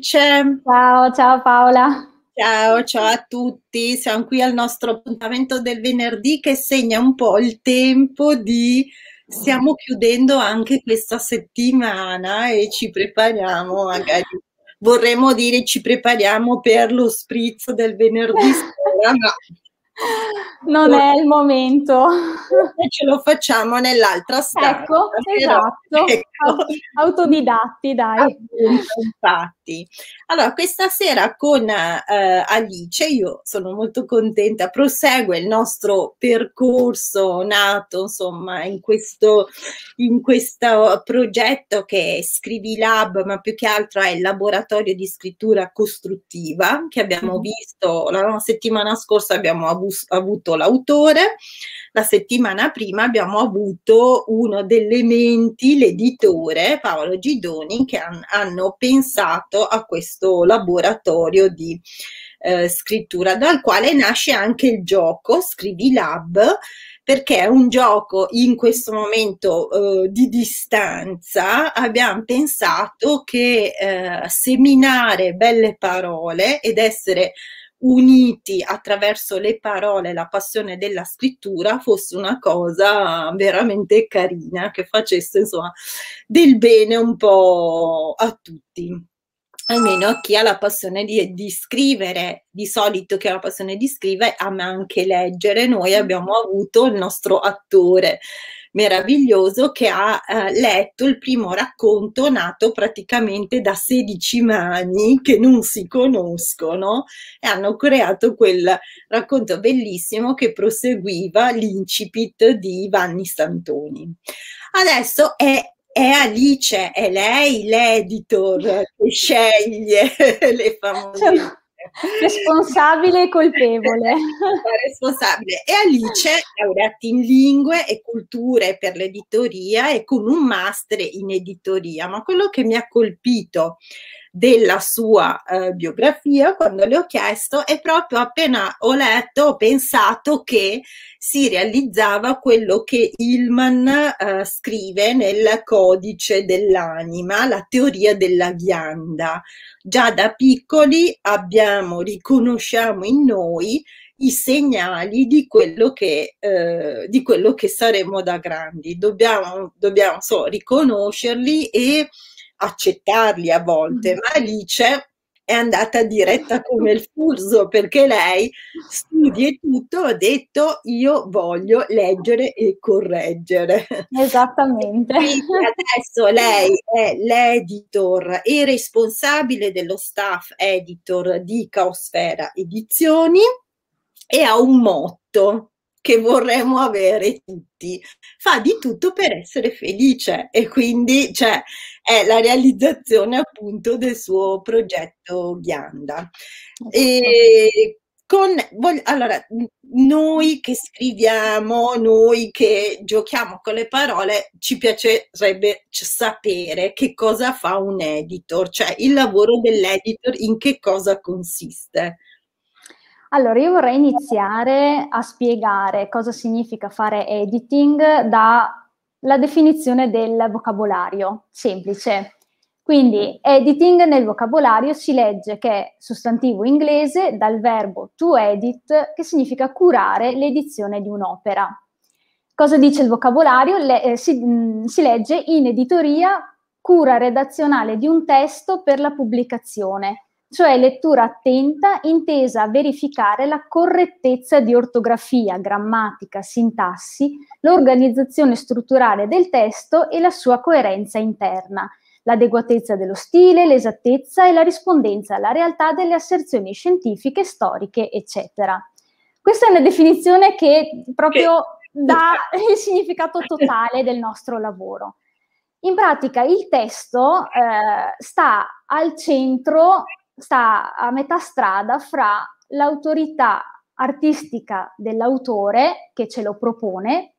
Alice. Ciao, ciao Paola. Ciao, ciao a tutti. Siamo qui al nostro appuntamento del venerdì che segna un po' il tempo di stiamo chiudendo anche questa settimana e ci prepariamo, magari vorremmo dire ci prepariamo per lo spritz del venerdì sera, ma non è il momento. Ce lo facciamo nell'altra stanza. Ecco, esatto. Ecco. Autodidatti, dai. Appunto, infatti. Allora, questa sera con eh, Alice, io sono molto contenta, prosegue il nostro percorso nato, insomma, in questo, in questo progetto che è Scrivi Lab, ma più che altro è il laboratorio di scrittura costruttiva che abbiamo mm. visto la settimana scorsa, abbiamo avuto avuto l'autore, la settimana prima abbiamo avuto uno delle menti, l'editore Paolo Gidoni, che han, hanno pensato a questo laboratorio di eh, scrittura, dal quale nasce anche il gioco Scrivi Lab, perché è un gioco in questo momento eh, di distanza. Abbiamo pensato che eh, seminare belle parole ed essere uniti attraverso le parole, la passione della scrittura fosse una cosa veramente carina, che facesse insomma del bene un po' a tutti almeno a chi ha la passione di, di, scrivere, di solito chi ha la passione di scrivere ama anche leggere. Noi abbiamo avuto il nostro attore meraviglioso che ha eh, letto il primo racconto nato praticamente da 16 mani che non si conoscono e hanno creato quel racconto bellissimo che proseguiva l'incipit di Vanni Santoni. Adesso è è Alice, è lei l'editor che sceglie le famose. Responsabile e colpevole. responsabile. E Alice, laureata in lingue e culture per l'editoria e con un master in editoria. Ma quello che mi ha colpito della sua eh, biografia, quando le ho chiesto, è proprio appena ho letto, ho pensato che si realizzava quello che Hillman eh, scrive nel codice dell'anima, la teoria della ghianda. Già da piccoli abbiamo, riconosciamo in noi i segnali di quello che, eh, di quello che saremo da grandi. Dobbiamo, dobbiamo so, riconoscerli e accettarli a volte, mm. ma Alice è andata diretta come il fuso perché lei studia e tutto, ha detto io voglio leggere e correggere. Esattamente. Quindi adesso lei è l'editor e responsabile dello staff editor di Caosfera Edizioni e ha un motto che vorremmo avere tutti. Fa di tutto per essere felice e quindi cioè, è la realizzazione appunto del suo progetto Ghianda. E con, allora, noi che scriviamo, noi che giochiamo con le parole, ci piacerebbe sapere che cosa fa un editor, cioè il lavoro dell'editor in che cosa consiste. Allora, io vorrei iniziare a spiegare cosa significa fare editing dalla definizione del vocabolario, semplice. Quindi editing nel vocabolario si legge che è sostantivo inglese dal verbo to edit, che significa curare l'edizione di un'opera. Cosa dice il vocabolario? Le, eh, si, mh, mm, si legge in editoria cura redazionale di un testo per la pubblicazione cioè lettura attenta intesa a verificare la correttezza di ortografia, grammatica, sintassi, l'organizzazione strutturale del testo e la sua coerenza interna, l'adeguatezza dello stile, l'esattezza e la rispondenza alla realtà delle asserzioni scientifiche, storiche, eccetera. Questa è una definizione che proprio dà il significato totale del nostro lavoro. In pratica il testo eh, sta al centro sta a metà strada fra l'autorità artistica dell'autore che ce lo propone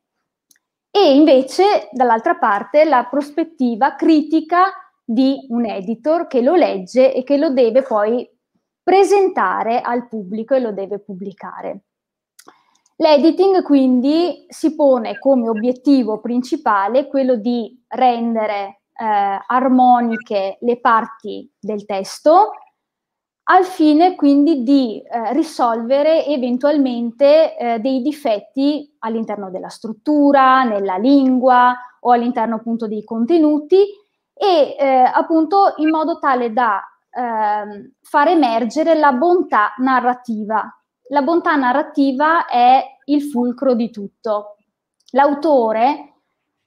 e invece dall'altra parte la prospettiva critica di un editor che lo legge e che lo deve poi presentare al pubblico e lo deve pubblicare. L'editing quindi si pone come obiettivo principale quello di rendere eh, armoniche le parti del testo, al fine quindi di eh, risolvere eventualmente eh, dei difetti all'interno della struttura, nella lingua o all'interno appunto dei contenuti e eh, appunto in modo tale da eh, far emergere la bontà narrativa. La bontà narrativa è il fulcro di tutto. L'autore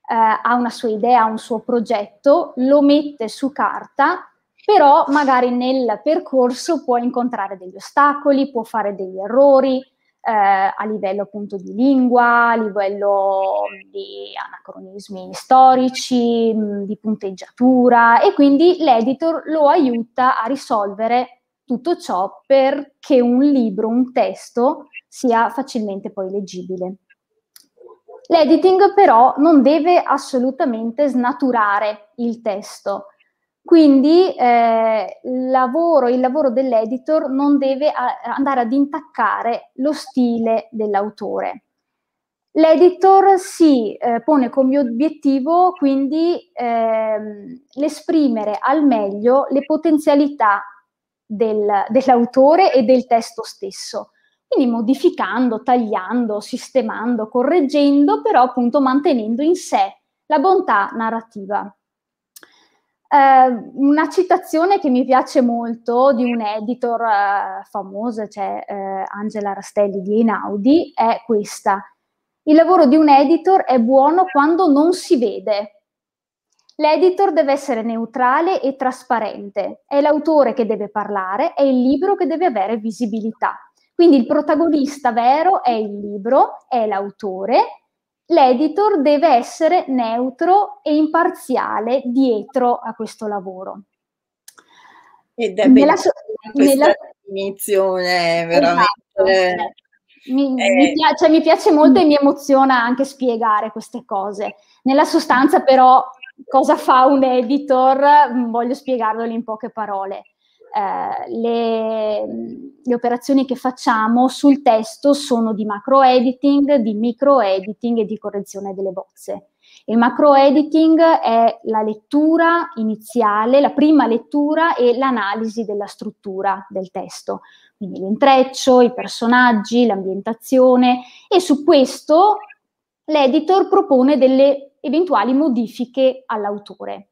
eh, ha una sua idea, un suo progetto, lo mette su carta però magari nel percorso può incontrare degli ostacoli, può fare degli errori eh, a livello appunto di lingua, a livello di anacronismi storici, di punteggiatura e quindi l'editor lo aiuta a risolvere tutto ciò perché un libro, un testo sia facilmente poi leggibile. L'editing però non deve assolutamente snaturare il testo, quindi eh, lavoro, il lavoro dell'editor non deve a, andare ad intaccare lo stile dell'autore. L'editor si eh, pone come obiettivo quindi ehm, l'esprimere al meglio le potenzialità del, dell'autore e del testo stesso, quindi modificando, tagliando, sistemando, correggendo, però appunto mantenendo in sé la bontà narrativa. Eh, una citazione che mi piace molto di un editor eh, famoso, cioè eh, Angela Rastelli di Einaudi, è questa. Il lavoro di un editor è buono quando non si vede. L'editor deve essere neutrale e trasparente, è l'autore che deve parlare, è il libro che deve avere visibilità. Quindi il protagonista vero è il libro, è l'autore l'editor deve essere neutro e imparziale dietro a questo lavoro. Ed è nella, so- nella definizione veramente. Esatto, cioè, mi, eh. mi, piace, mi piace molto e mi emoziona anche spiegare queste cose. Nella sostanza, però, cosa fa un editor? Voglio spiegarvelo in poche parole eh, le, le, operazioni che facciamo sul testo sono di macro editing, di micro editing e di correzione delle bozze. Il macro editing è la lettura iniziale, la prima lettura e l'analisi della struttura del testo, quindi l'intreccio, i personaggi, l'ambientazione e su questo l'editor propone delle eventuali modifiche all'autore.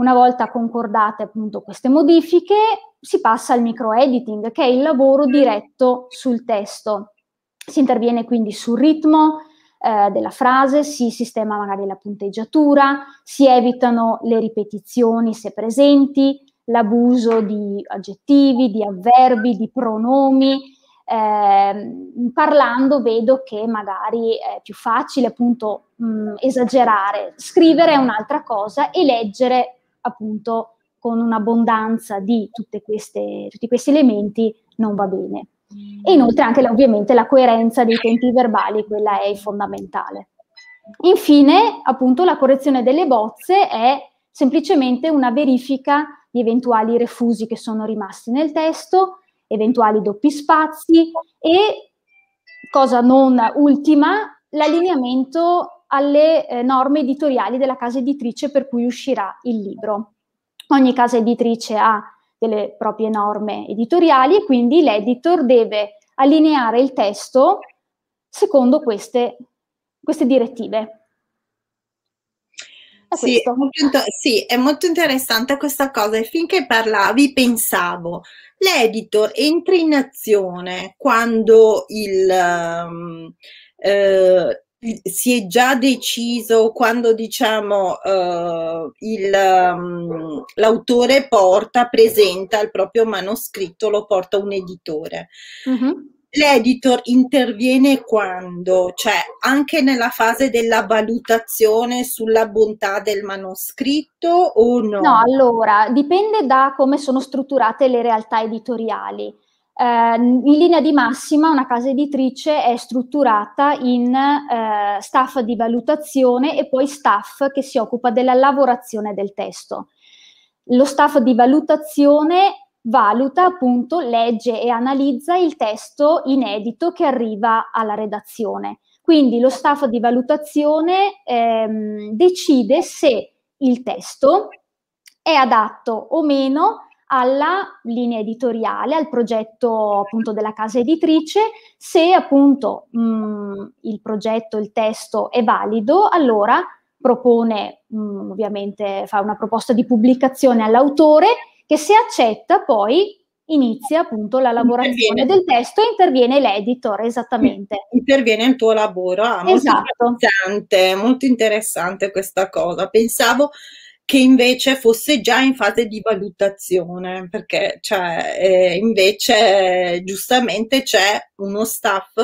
Una volta concordate appunto queste modifiche, si passa al microediting, che è il lavoro diretto sul testo. Si interviene quindi sul ritmo eh, della frase, si sistema magari la punteggiatura, si evitano le ripetizioni se presenti, l'abuso di aggettivi, di avverbi, di pronomi. Eh, parlando vedo che magari è più facile appunto mh, esagerare, scrivere è un'altra cosa e leggere appunto con un'abbondanza di queste, tutti questi elementi non va bene. E inoltre anche ovviamente la coerenza dei tempi verbali, quella è fondamentale. Infine, appunto, la correzione delle bozze è semplicemente una verifica di eventuali refusi che sono rimasti nel testo, eventuali doppi spazi e, cosa non ultima, l'allineamento alle eh, norme editoriali della casa editrice per cui uscirà il libro. Ogni casa editrice ha delle proprie norme editoriali e quindi l'editor deve allineare il testo secondo queste, queste direttive. È sì, è molto, sì, è molto interessante questa cosa e finché parlavi pensavo, l'editor entra in azione quando il, um, eh, si è già deciso quando diciamo uh, il, um, l'autore porta, presenta il proprio manoscritto, lo porta un editore. Uh-huh. L'editor interviene quando? Cioè anche nella fase della valutazione sulla bontà del manoscritto o no? No, allora dipende da come sono strutturate le realtà editoriali. Eh, in linea di massima una casa editrice è strutturata in eh, staff di valutazione e poi staff che si occupa della lavorazione del testo. Lo staff di valutazione valuta, appunto, legge e analizza il testo inedito che arriva alla redazione. Quindi lo staff di valutazione ehm, decide se il testo è adatto o meno alla linea editoriale, al progetto appunto della casa editrice. Se appunto mh, il progetto, il testo è valido, allora propone, mh, ovviamente fa una proposta di pubblicazione all'autore che se accetta poi inizia appunto la lavorazione del testo e interviene l'editor, esattamente. Interviene il tuo lavoro, ah, molto esatto. interessante, molto interessante questa cosa. Pensavo che invece fosse già in fase di valutazione, perché cioè, eh, invece giustamente c'è uno staff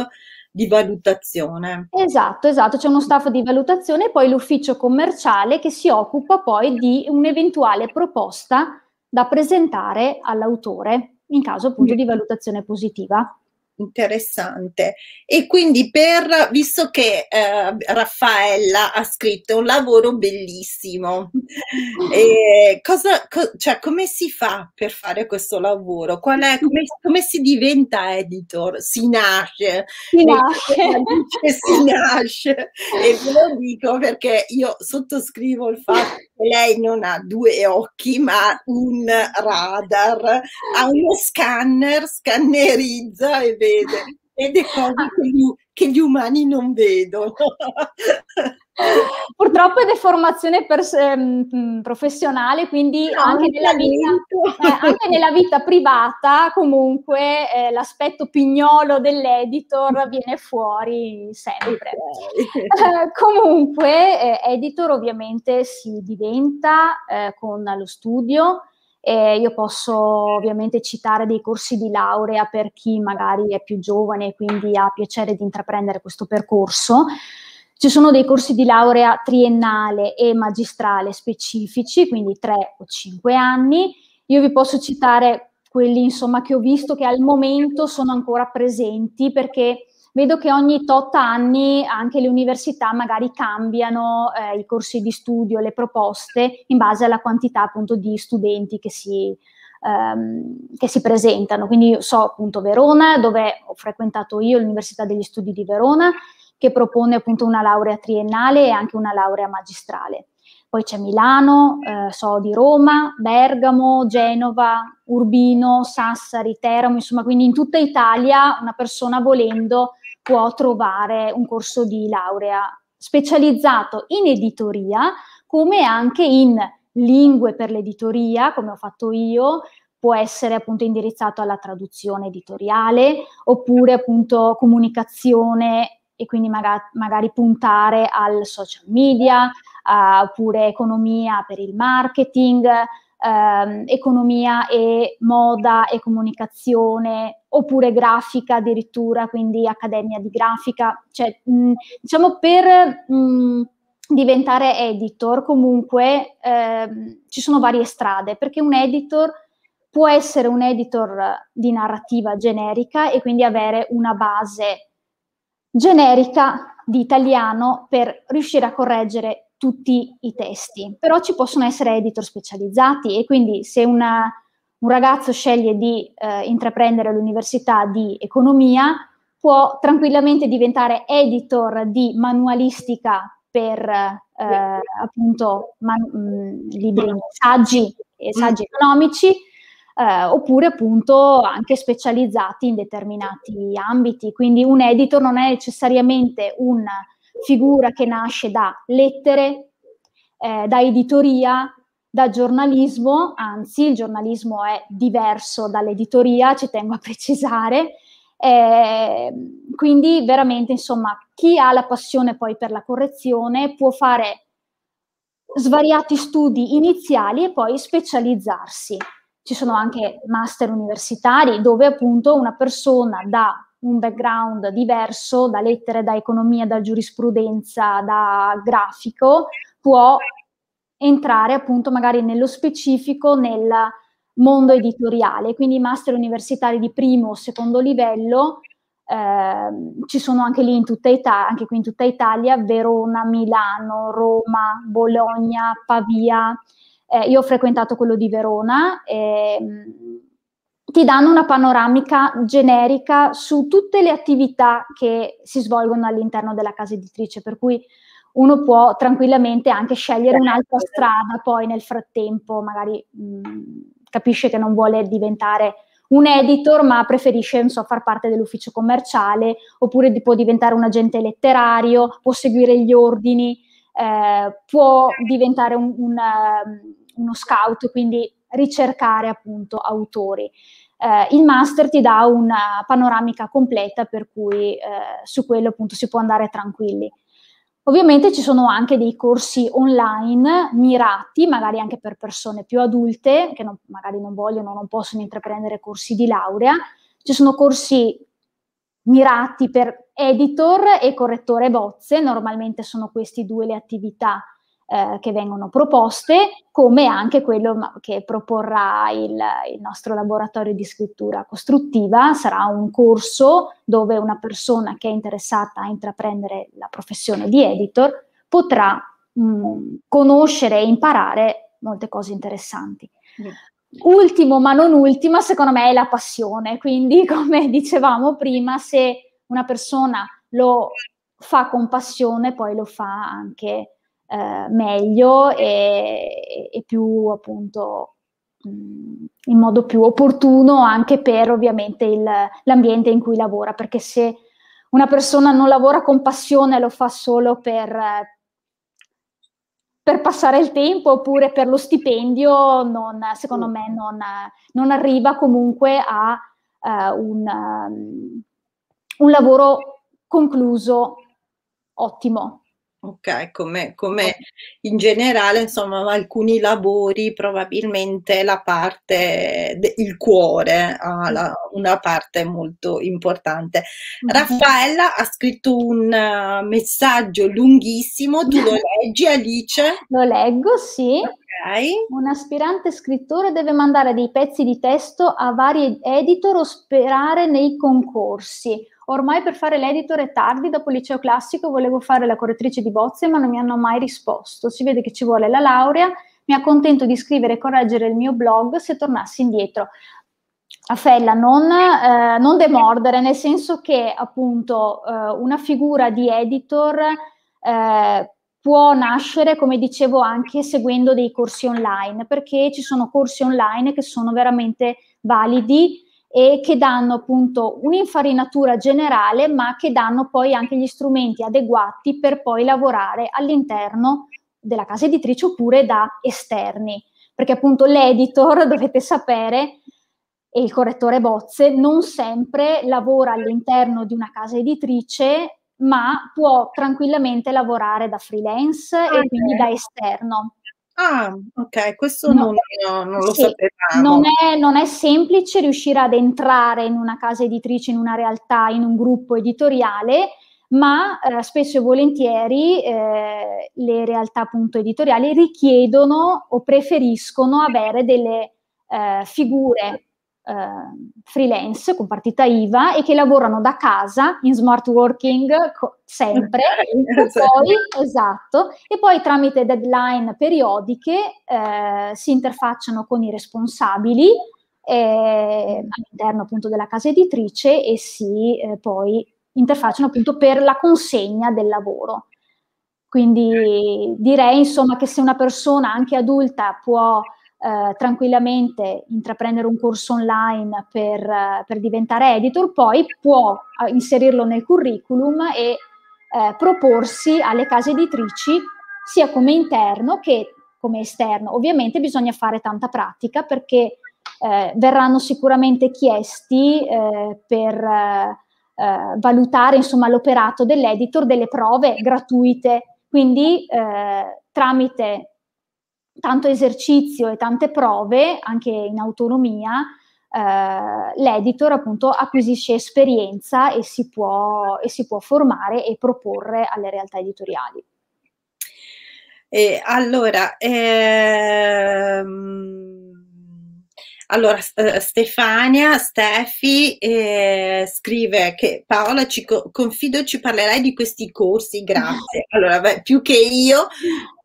di valutazione. Esatto, esatto, c'è uno staff di valutazione e poi l'ufficio commerciale che si occupa poi di un'eventuale proposta da presentare all'autore in caso appunto di valutazione positiva interessante. E quindi per, visto che eh, Raffaella ha scritto un lavoro bellissimo, eh, cosa, co- cioè, come si fa per fare questo lavoro? Qual è, come, come si diventa editor? Si nasce. Si nasce. si nasce. E ve lo dico perché io sottoscrivo il fatto lei non ha due occhi, ma un radar, ha uno scanner, scannerizza e vede, vede cose che gli, che gli umani non vedono. Purtroppo è deformazione per, eh, professionale, quindi no, anche, nella vita, eh, anche, nella vita, privata comunque eh, l'aspetto pignolo dell'editor viene fuori sempre. Okay. comunque eh, editor ovviamente si diventa eh, con lo studio, eh, io posso ovviamente citare dei corsi di laurea per chi magari è più giovane e quindi ha piacere di intraprendere questo percorso. Ci sono dei corsi di laurea triennale e magistrale specifici, quindi tre o cinque anni. Io vi posso citare quelli insomma che ho visto che al momento sono ancora presenti perché vedo che ogni tot anni anche le università magari cambiano eh, i corsi di studio, le proposte in base alla quantità appunto di studenti che si, ehm, che si presentano. Quindi so appunto Verona, dove ho frequentato io l'Università degli Studi di Verona, che propone appunto una laurea triennale e anche una laurea magistrale. Poi c'è Milano, eh, so di Roma, Bergamo, Genova, Urbino, Sassari, Teramo, insomma, quindi in tutta Italia una persona volendo può trovare un corso di laurea specializzato in editoria, come anche in lingue per l'editoria, come ho fatto io, può essere appunto indirizzato alla traduzione editoriale oppure appunto comunicazione e quindi magari, magari puntare al social media, uh, oppure economia per il marketing, ehm, economia e moda e comunicazione, oppure grafica addirittura, quindi accademia di grafica, cioè mh, diciamo per mh, diventare editor comunque ehm, ci sono varie strade, perché un editor può essere un editor di narrativa generica e quindi avere una base generica di italiano per riuscire a correggere tutti i testi, però ci possono essere editor specializzati e quindi se una, un ragazzo sceglie di eh, intraprendere l'università di economia può tranquillamente diventare editor di manualistica per eh, appunto man- mh, mm, libri, saggi e saggi economici eh, oppure appunto anche specializzati in determinati ambiti. Quindi un editor non è necessariamente una figura che nasce da lettere, eh, da editoria, da giornalismo, anzi il giornalismo è diverso dall'editoria, ci tengo a precisare. Eh, quindi veramente insomma chi ha la passione poi per la correzione può fare svariati studi iniziali e poi specializzarsi. Ci sono anche master universitari dove appunto una persona da un background diverso da lettere, da economia, da giurisprudenza, da grafico, può entrare appunto magari nello specifico nel mondo editoriale. Quindi master universitari di primo o secondo livello eh, ci sono anche lì in tutta Italia, anche qui in tutta Italia, Verona, Milano, Roma, Bologna, Pavia. Eh, io ho frequentato quello di Verona. Eh, ti danno una panoramica generica su tutte le attività che si svolgono all'interno della casa editrice, per cui uno può tranquillamente anche scegliere un'altra strada, poi nel frattempo magari mh, capisce che non vuole diventare un editor, ma preferisce so, far parte dell'ufficio commerciale, oppure può diventare un agente letterario, può seguire gli ordini, eh, può diventare un, un, uh, uno scout, quindi ricercare appunto autori. Eh, il master ti dà una panoramica completa per cui eh, su quello appunto si può andare tranquilli. Ovviamente ci sono anche dei corsi online mirati, magari anche per persone più adulte che non, magari non vogliono, non possono intraprendere corsi di laurea. Ci sono corsi mirati per editor e correttore bozze, normalmente sono questi due le attività eh, che vengono proposte, come anche quello che proporrà il, il, nostro laboratorio di scrittura costruttiva. Sarà un corso dove una persona che è interessata a intraprendere la professione di editor potrà mh, mm, conoscere e imparare molte cose interessanti. Mm. Ultimo, ma non ultima, secondo me è la passione. Quindi, come dicevamo prima, se una persona lo fa con passione, poi lo fa anche eh, meglio e, e, più appunto mh, in modo più opportuno anche per ovviamente il, l'ambiente in cui lavora, perché se una persona non lavora con passione, lo fa solo per, per passare il tempo oppure per lo stipendio, non, secondo me non, non, arriva comunque a uh, un, um, un lavoro concluso ottimo. Ok, come, come in generale, insomma, alcuni lavori probabilmente la parte, de, il cuore ha la, una parte molto importante. Raffaella ha scritto un uh, messaggio lunghissimo, tu lo leggi Alice? Lo leggo, sì. Okay. Un aspirante scrittore deve mandare dei pezzi di testo a vari editor o sperare nei concorsi Ormai per fare l'editor è tardi, dopo il liceo classico volevo fare la correttrice di bozze ma non mi hanno mai risposto. Si vede che ci vuole la laurea, mi accontento di scrivere e correggere il mio blog se tornassi indietro. Affella, non, eh, non demordere, nel senso che appunto eh, una figura di editor eh, può nascere, come dicevo, anche seguendo dei corsi online, perché ci sono corsi online che sono veramente validi e che danno appunto un'infarinatura generale, ma che danno poi anche gli strumenti adeguati per poi lavorare all'interno della casa editrice oppure da esterni. Perché appunto l'editor, dovete sapere, e il correttore bozze non sempre lavora all'interno di una casa editrice, ma può tranquillamente lavorare da freelance okay. e quindi da esterno. Ah, ok, questo no, non, non, lo sì, sapevamo. Non è, non è, semplice riuscire ad entrare in una casa editrice, in una realtà, in un gruppo editoriale, ma eh, spesso e volentieri eh, le realtà appunto editoriali richiedono o preferiscono avere delle eh, figure freelance con partita IVA e che lavorano da casa in smart working co- sempre e poi, esatto, e poi tramite deadline periodiche eh, si interfacciano con i responsabili eh, all'interno appunto della casa editrice e si eh, poi interfacciano appunto per la consegna del lavoro. Quindi direi insomma che se una persona anche adulta può eh, tranquillamente intraprendere un corso online per, eh, per, diventare editor, poi può eh, inserirlo nel curriculum e eh, proporsi alle case editrici sia come interno che come esterno. Ovviamente bisogna fare tanta pratica perché eh, verranno sicuramente chiesti per valutare insomma, l'operato dell'editor delle prove gratuite. Quindi tramite tanto esercizio e tante prove, anche in autonomia, eh, l'editor appunto acquisisce esperienza e si, può, e si può formare e proporre alle realtà editoriali. Eh, allora, ehm, allora, eh, Stefania, Stefi eh, scrive che Paola, ci confido ci parlerai di questi corsi, grazie. Allora, beh, più che io,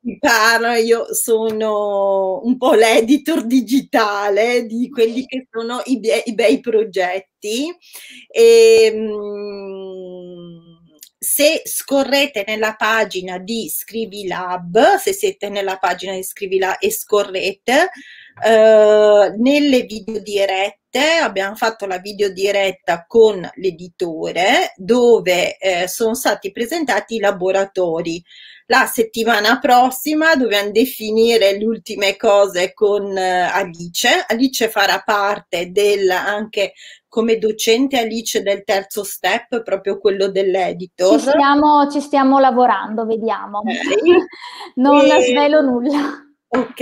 mi parlo, io sono un po' l'editor digitale di quelli che sono i, be- i bei progetti. E, ehm, se scorrete nella pagina di Scrivilab, se siete nella pagina di Scrivilab e scorrete, eh, nelle video dirette abbiamo fatto la video diretta con l'editore dove eh, sono stati presentati i laboratori. La settimana prossima dobbiamo definire le ultime cose con eh, Alice. Alice farà parte del anche come docente Alice del terzo step, proprio quello dell'editor. Ci stiamo, ci stiamo lavorando, vediamo. Okay. non e... svelo nulla. Ok,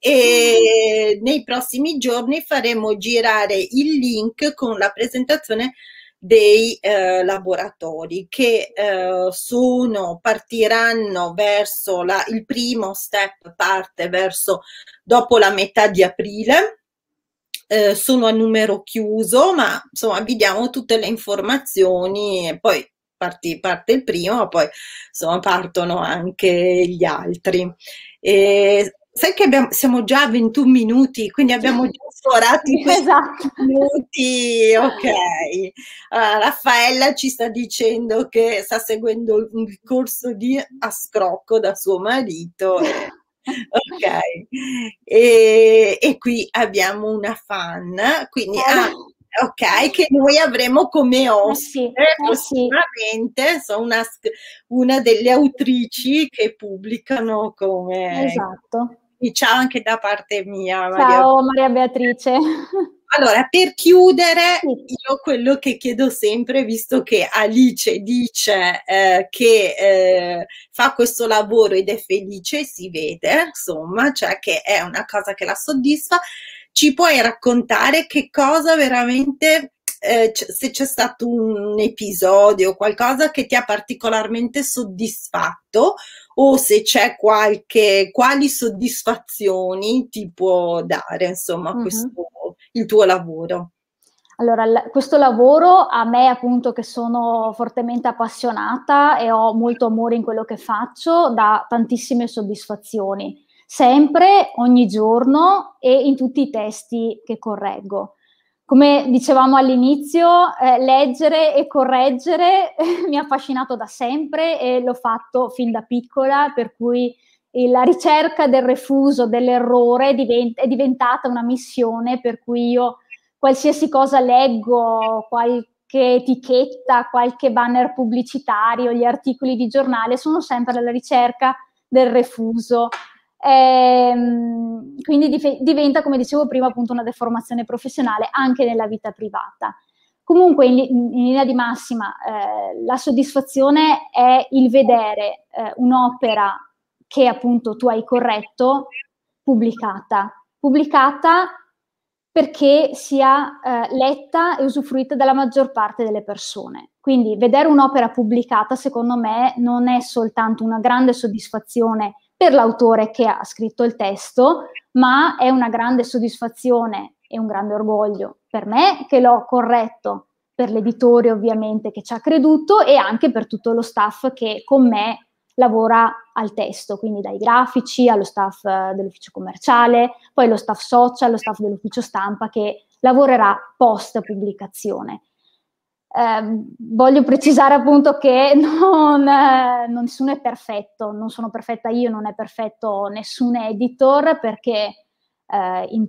e nei prossimi giorni faremo girare il link con la presentazione dei eh, laboratori che eh, sono, partiranno verso la, il primo step parte verso dopo la metà di aprile. Eh, sono a numero chiuso, ma insomma vi diamo tutte le informazioni e poi parti, parte il primo, poi insomma partono anche gli altri. E sai che abbiamo, siamo già a 21 minuti, quindi abbiamo già sforato i esatto. minuti. Ok. Uh, Raffaella ci sta dicendo che sta seguendo un corso di a scrocco da suo marito. Ok. E, e, qui abbiamo una fan, quindi... Ah, ok, che noi avremo come ospite eh sì, eh sì. sono una, una, delle autrici che pubblicano come... Esatto. Ciao anche da parte mia. Maria. Ciao Maria Beatrice. Allora, per chiudere, io quello che chiedo sempre, visto che Alice dice eh, che eh, fa questo lavoro ed è felice, si vede, insomma, cioè che è una cosa che la soddisfa, ci puoi raccontare che cosa veramente, eh, se c'è stato un episodio, qualcosa che ti ha particolarmente soddisfatto o se c'è qualche, quali soddisfazioni ti può dare, insomma, mm-hmm. questo, il tuo lavoro. Allora, questo lavoro a me appunto che sono fortemente appassionata e ho molto amore in quello che faccio, dà tantissime soddisfazioni sempre, ogni giorno e in tutti i testi che correggo. Come dicevamo all'inizio, eh, leggere e correggere mi ha affascinato da sempre e l'ho fatto fin da piccola, per cui la ricerca del refuso, dell'errore è diventata una missione per cui io qualsiasi cosa leggo, qualche etichetta, qualche banner pubblicitario, gli articoli di giornale, sono sempre alla ricerca del refuso Ehm, quindi dif- diventa, come dicevo prima, appunto una deformazione professionale anche nella vita privata. Comunque, in, in linea di massima, eh, la soddisfazione è il vedere eh, un'opera che appunto tu hai corretto pubblicata. Pubblicata perché sia eh, letta e usufruita dalla maggior parte delle persone. Quindi vedere un'opera pubblicata, secondo me, non è soltanto una grande soddisfazione per l'autore che ha scritto il testo, ma è una grande soddisfazione e un grande orgoglio per me che l'ho corretto, per l'editore ovviamente che ci ha creduto e anche per tutto lo staff che con me lavora al testo, quindi dai grafici allo staff eh, dell'ufficio commerciale, poi lo staff social, lo staff dell'ufficio stampa che lavorerà post pubblicazione. Eh, voglio precisare appunto che non, eh, nessuno è perfetto, non sono perfetta io, non è perfetto nessun editor perché eh, in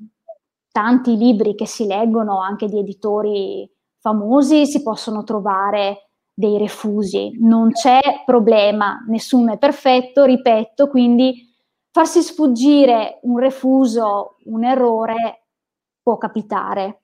tanti libri che si leggono anche di editori famosi si possono trovare dei refusi, non c'è problema, nessuno è perfetto, ripeto, quindi farsi sfuggire un refuso, un errore può capitare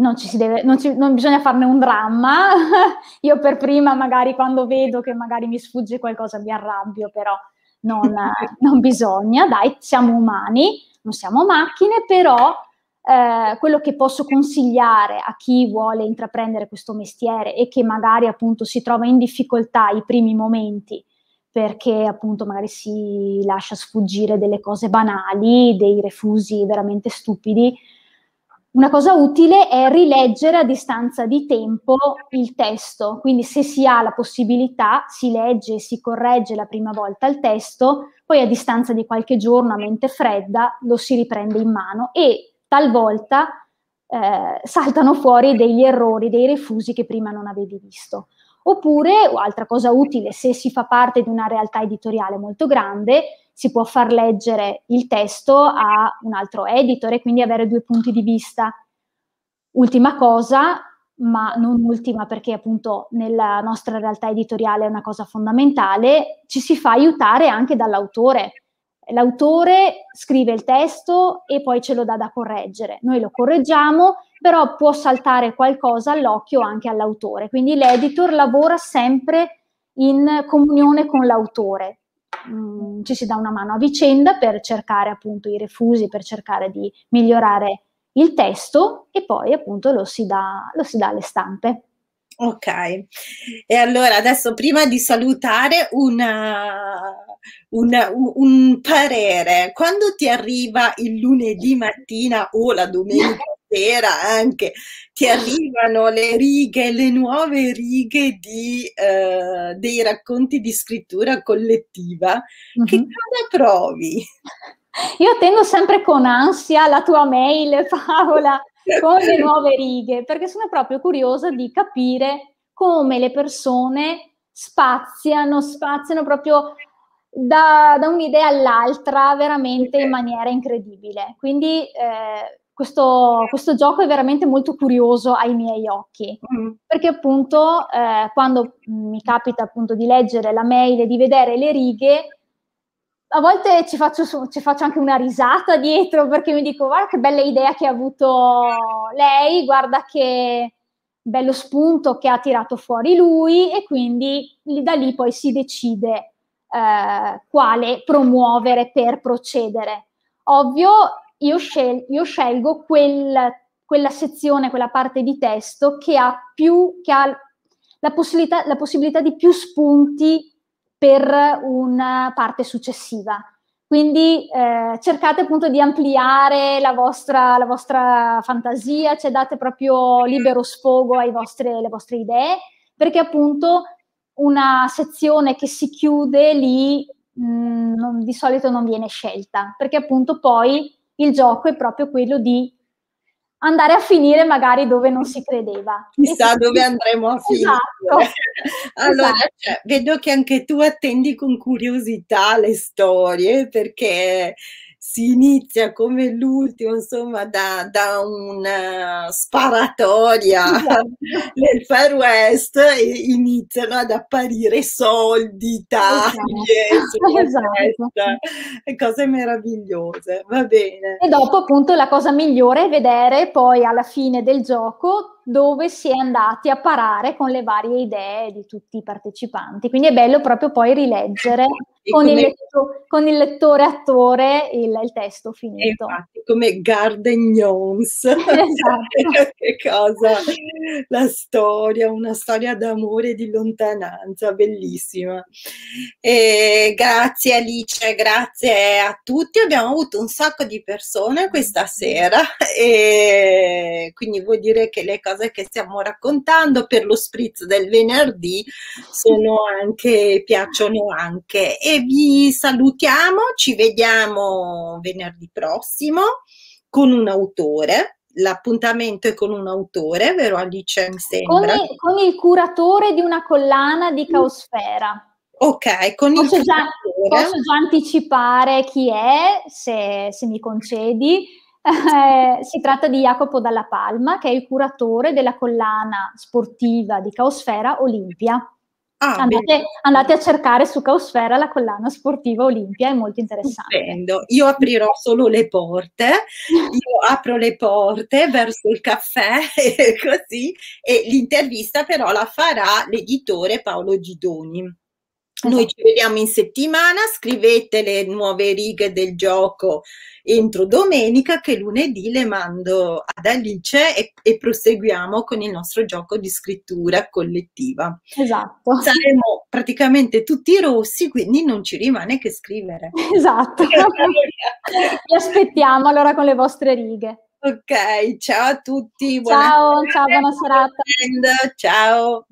non, ci si deve, non, ci, non bisogna farne un dramma. Io per prima magari quando vedo che magari mi sfugge qualcosa mi arrabbio, però non, non bisogna, dai, siamo umani, non siamo macchine, però eh, quello che posso consigliare a chi vuole intraprendere questo mestiere e che magari appunto si trova in difficoltà i primi momenti perché appunto magari si lascia sfuggire delle cose banali, dei refusi veramente stupidi, una cosa utile è rileggere a distanza di tempo il testo, quindi se si ha la possibilità si legge e si corregge la prima volta il testo, poi a distanza di qualche giorno a mente fredda lo si riprende in mano e talvolta eh, saltano fuori degli errori, dei refusi che prima non avevi visto. Oppure, altra cosa utile, se si fa parte di una realtà editoriale molto grande, si può far leggere il testo a un altro editor e quindi avere due punti di vista. Ultima cosa, ma non ultima perché appunto nella nostra realtà editoriale è una cosa fondamentale, ci si fa aiutare anche dall'autore. L'autore scrive il testo e poi ce lo dà da correggere. Noi lo correggiamo, però può saltare qualcosa all'occhio anche all'autore. Quindi l'editor lavora sempre in comunione con l'autore. Mm, ci si dà una mano a vicenda per cercare appunto i refusi, per cercare di migliorare il testo e poi appunto lo si dà, lo si dà alle stampe. Ok, e allora adesso prima di salutare una, una, un, un, parere, quando ti arriva il lunedì mattina o la domenica sera anche, ti arrivano le righe, le nuove righe di, eh, dei racconti di scrittura collettiva, mm-hmm. che cosa provi? Io tengo sempre con ansia la tua mail, Paola, con le nuove righe, perché sono proprio curiosa di capire come le persone spaziano, spaziano proprio da, da un'idea all'altra veramente in maniera incredibile. Quindi eh, questo, questo, gioco è veramente molto curioso ai miei occhi, mm. perché appunto eh, quando mi capita appunto di leggere la mail e di vedere le righe, a volte ci faccio, ci faccio, anche una risata dietro perché mi dico guarda che bella idea che ha avuto lei, guarda che bello spunto che ha tirato fuori lui e quindi da lì poi si decide eh, quale promuovere per procedere. Ovvio, io, scel- io scelgo quel, quella sezione, quella parte di testo che ha, più, che ha la, possibilità, la possibilità di più spunti per una parte successiva. Quindi eh, cercate appunto di ampliare la vostra, la vostra fantasia, cioè date proprio libero sfogo vostre, alle vostre idee, perché appunto una sezione che si chiude lì mh, mm, non, di solito non viene scelta, perché appunto poi il gioco è proprio quello di andare a finire magari dove non si credeva. Chissà dove andremo a finire. Esatto. allora, esatto. Cioè, vedo che anche tu attendi con curiosità le storie perché si inizia come l'ultimo, insomma, da, da una sparatoria esatto. nel Far West e iniziano ad apparire soldi, taglie, esatto. esatto. cose meravigliose, va bene. E dopo appunto la cosa migliore è vedere poi alla fine del gioco dove si è andati a parare con le varie idee di tutti i partecipanti. Quindi è bello proprio poi rileggere con, come... il letto, con, il lettore attore il, il testo finito. Infatti, come Garden Jones. Esatto. che cosa? La storia, una storia d'amore e di lontananza, bellissima. E grazie Alice, grazie a tutti. Abbiamo avuto un sacco di persone questa sera e quindi vuol dire che le cose cose che stiamo raccontando per lo spritz del venerdì sono anche, piacciono anche. E vi salutiamo, ci vediamo venerdì prossimo con un autore. L'appuntamento è con un autore, vero Alice? Mi sembra. Con il, con il curatore di una collana di Caosfera. Ok, con posso il già, posso già anticipare chi è, se, se mi concedi. Eh, si tratta di Jacopo Dalla Palma, che è il curatore della collana sportiva di Caosfera Olimpia. Ah, andate, andate, a cercare su Caosfera la collana sportiva Olimpia, è molto interessante. Stupendo. Io aprirò solo le porte, io apro le porte verso il caffè e così, e l'intervista però la farà l'editore Paolo Gidoni. Noi esatto. ci vediamo in settimana, scrivete le nuove righe del gioco entro domenica che lunedì le mando ad Alice e, e proseguiamo con il nostro gioco di scrittura collettiva. Esatto. Saremo praticamente tutti rossi, quindi non ci rimane che scrivere. Esatto. Vi aspettiamo allora con le vostre righe. Ok, ciao a tutti. Ciao, ciao, buona serata. Ciao.